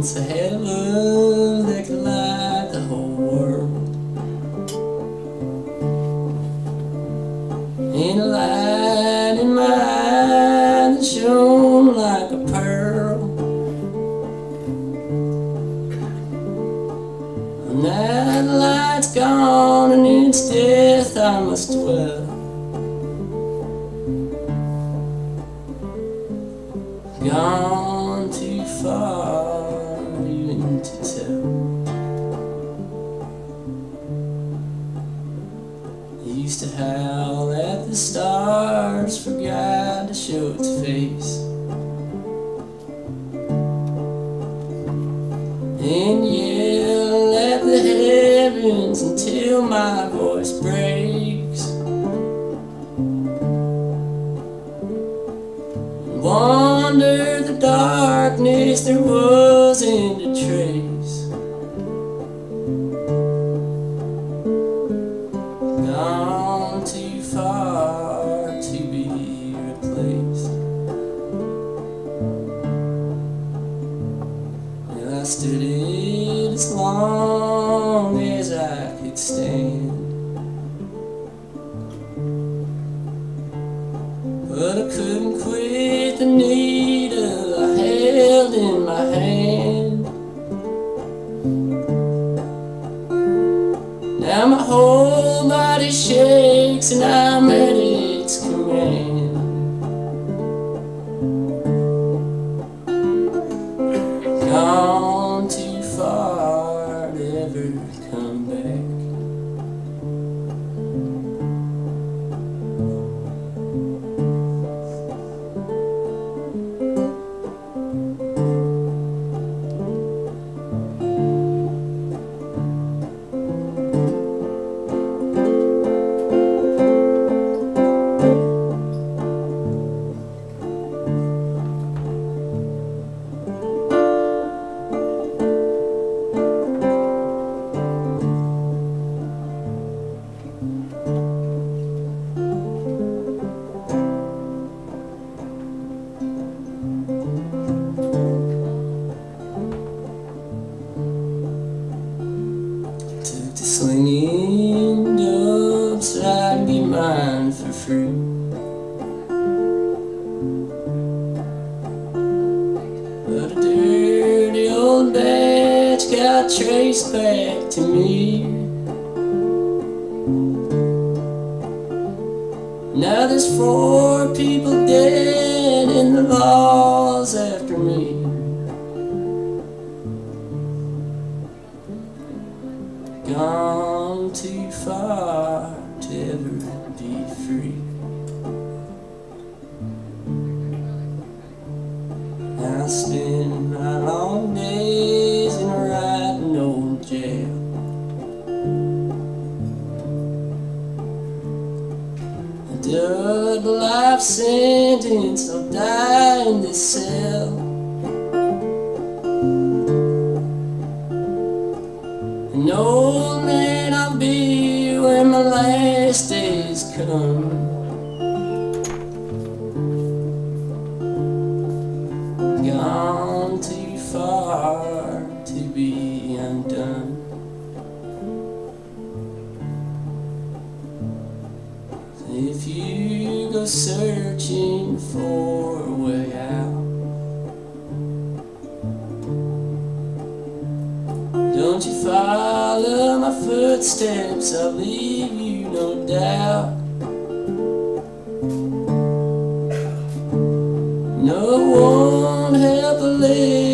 Had a love that could light the whole world. And a light in my eye that shone like a pearl. And the light's gone and in its death I must dwell. Gone the stars for God to show its face. And yell at the heavens until my voice breaks. And wander the darkness there wasn't a trace. Stood it as long as I could stand. But I couldn't quit the needle I held in my hand. Now my whole body shakes and I'm come back. Slinging doves so I can get mine for free. But a dirty old batch got traced back to me. Now there's four people dead and the law's after me. Gone too far to ever be free. I spend my long days in a rotten old jail. A double life sentence, I'll die in this cell. An old man My last days come. Gone too far to be undone. If you go searching for a way out. Don't you follow my footsteps, I'll leave you no. One lady